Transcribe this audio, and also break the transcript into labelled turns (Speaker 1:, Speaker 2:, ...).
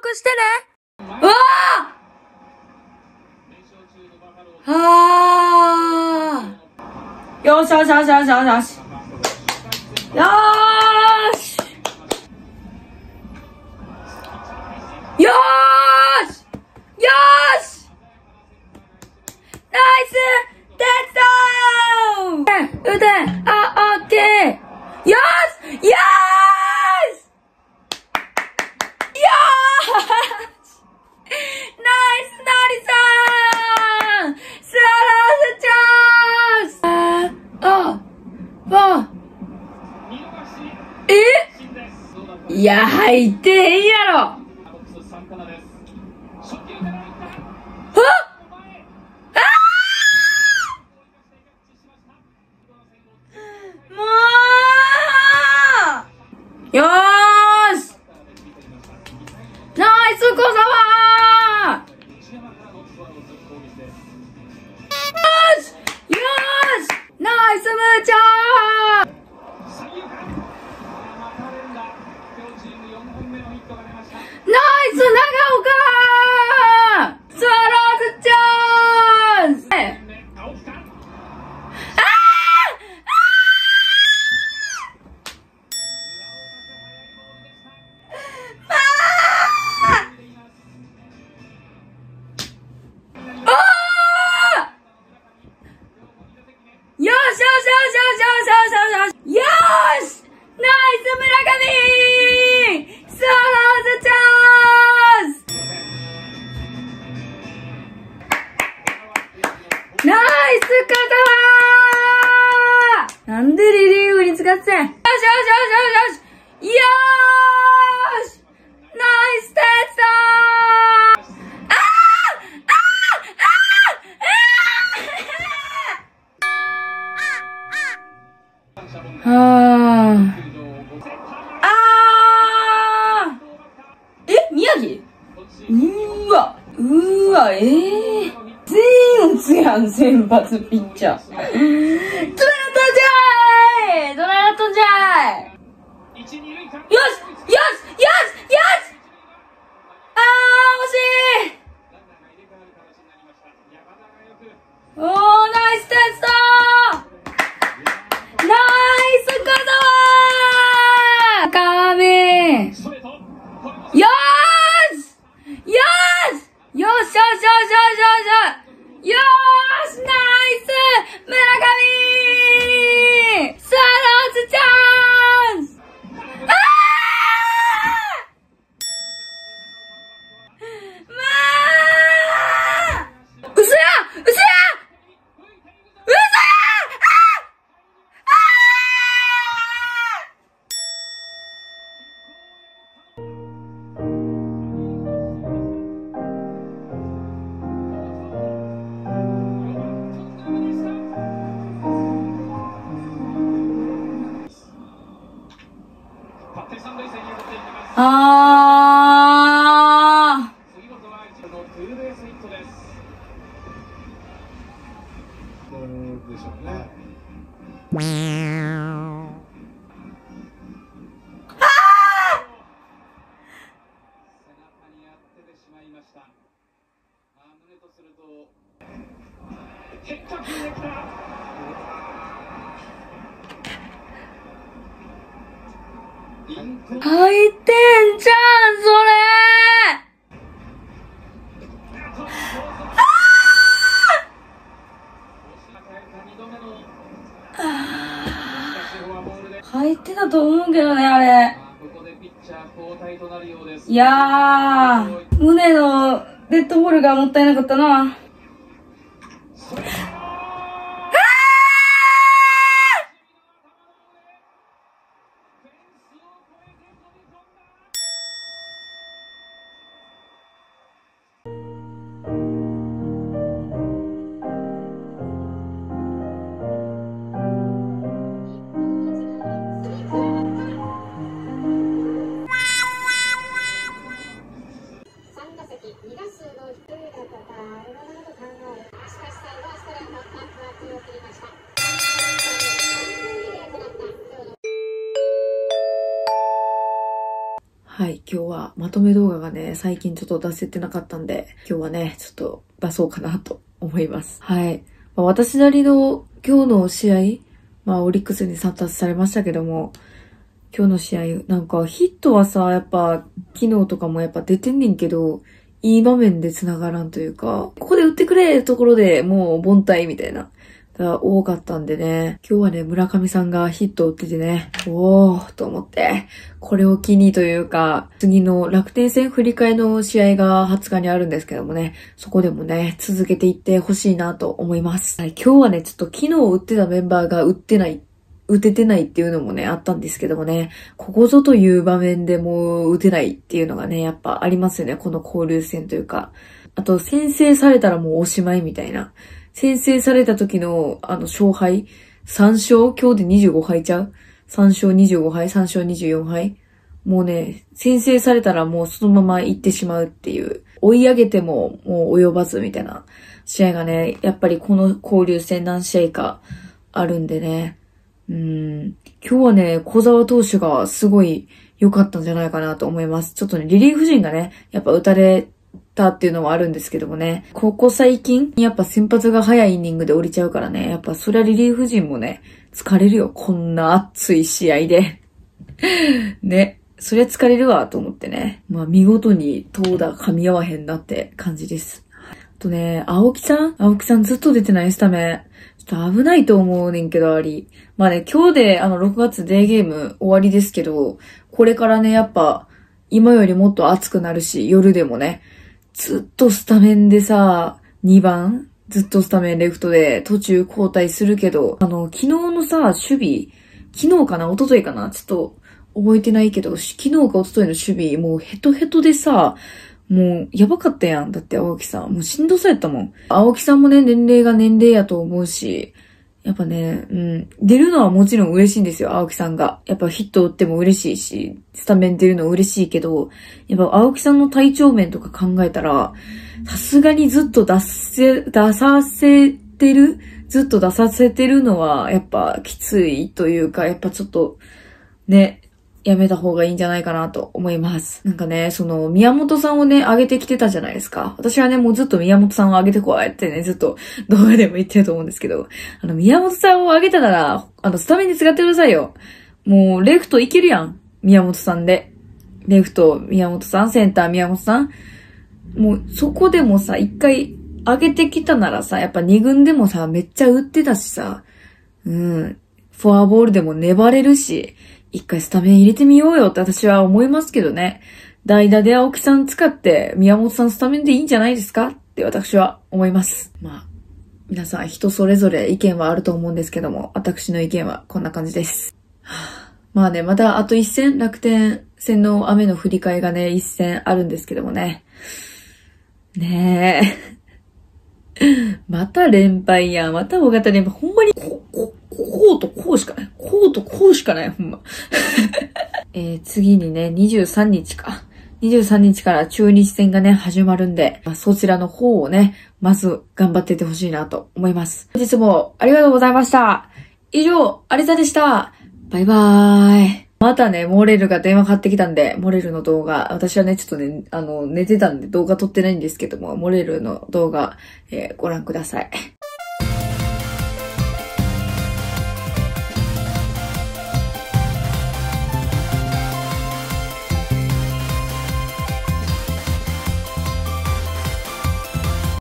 Speaker 1: 録してね。うわあ。はあよしよしよしよしよしよし。よーし。よーし。よーし。ナイス。テッド打てあ、オッケー。よーしよーしよーしナイスノリさんスワローズチャンスあ、あ、あ、えいや、入ってへんやろ。はっあもうよーし！ナイス小沢！よーし！よーし！ナイスムーチャナイスナイス。うーわうーわええ全員打つやん先発ピッチャー。どないなったんじゃいどないなったんじゃいよしよしよしよし。あー惜しい。おーナイステスト。あー。
Speaker 2: でしょうね。
Speaker 1: Take up the next 入ってんじゃん、それ入ってたと思うけどね、あれ。いやー、胸のデッドボールがもったいなかったな。
Speaker 3: はい、今日はまとめ動画がね、最近ちょっと出せてなかったんで、今日はね、ちょっと出そうかなと思います。はい。まあ、私なりの今日の試合、まあ、オリックスに殺達されましたけども、今日の試合、なんかヒットはさ、やっぱ、昨日とかもやっぱ出てんねんけど、いい場面で繋がらんというか、ここで打ってくれところでもう凡退みたいな。が多かったんでね、今日はね、村上さんがヒットを打っててね、おーと思って、これを機にというか、次の楽天戦振り替えの試合が20日にあるんですけどもね、そこでもね、続けていってほしいなと思います。はい、今日はね、ちょっと昨日打ってたメンバーが打ってない打ててないっていうのもね、あったんですけどもね、ここぞという場面でもう打てないっていうのがね、やっぱありますよね、この交流戦というか。あと、先制されたらもうおしまいみたいな。先制された時の、あの、勝敗、3勝？今日で25敗ちゃう ?3 勝25敗 ?3 勝24敗？もうね、先制されたらもうそのまま行ってしまうっていう。追い上げてももう及ばずみたいな試合がね、やっぱりこの交流戦何試合かあるんでね。うん。今日はね、小沢投手がすごい良かったんじゃないかなと思います。ちょっとね、リリーフ陣がね、やっぱ打たれたっていうのはあるんですけどもね、ここ最近、やっぱ先発が早いイニングで降りちゃうからね、やっぱそりゃリリーフ陣もね、疲れるよ。こんな熱い試合で。ね。そりゃ疲れるわ、と思ってね。まあ見事に投打噛み合わへんなって感じです。あとね、青木さん？青木さんずっと出てないスタメン。ちょっと危ないと思うねんけど、あり。まあね、今日であの6月デーゲーム終わりですけど、これからね、やっぱ、今よりもっと暑くなるし、夜でもね、ずっとスタメンでさ、2番ずっとスタメンレフトで途中交代するけど、あの、昨日のさ、守備、昨日かな一昨日かなちょっと覚えてないけど、昨日か一昨日の守備、もうヘトヘトでさ、もう、やばかったやん。だって、青木さん。もうしんどそうやったもん。青木さんもね、年齢が年齢やと思うし、やっぱね、うん。出るのはもちろん嬉しいんですよ、青木さんが。やっぱヒット打っても嬉しいし、スタメン出るの嬉しいけど、やっぱ青木さんの体調面とか考えたら、さすがにずっと出せ、出させてるずっと出させてるのは、やっぱきついというか、やっぱちょっと、ね、やめた方がいいんじゃないかなと思います。なんかね、その、宮本さんをね、上げてきてたじゃないですか。私はね、もうずっと宮本さんを上げてこいってね、ずっと動画でも言ってると思うんですけど、あの、宮本さんを上げたなら、あの、スタメンに使ってくださいよ。もう、レフトいけるやん。宮本さんで。レフト、宮本さん、センター、宮本さん。もう、そこでもさ、一回上げてきたならさ、やっぱ二軍でもさ、めっちゃ打ってたしさ、うん、フォアボールでも粘れるし、一回スタメン入れてみようよって私は思いますけどね。代打で青木さん使って宮本さんスタメンでいいんじゃないですかって私は思います。まあ、皆さん人それぞれ意見はあると思うんですけども、私の意見はこんな感じです。はあまあね、またあと一戦、楽天戦の雨の振り替えがね、一戦あるんですけどもね。ねえ。また連敗やん。また大型連敗。ほんまに、こ、こ、こうとこうしかない。こうとこうしかない。ほんま。えー次にね、23日か。23日から中日戦がね、始まるんで、まあそちらの方をね、まず頑張っていってほしいなと思います。本日もありがとうございました。以上、有田でした。バイバーイ。またね、モレルが電話かかってきたんで、モレルの動画、私はね、ちょっとね、あの、寝てたんで動画撮ってないんですけども、モレルの動画、えーご覧ください。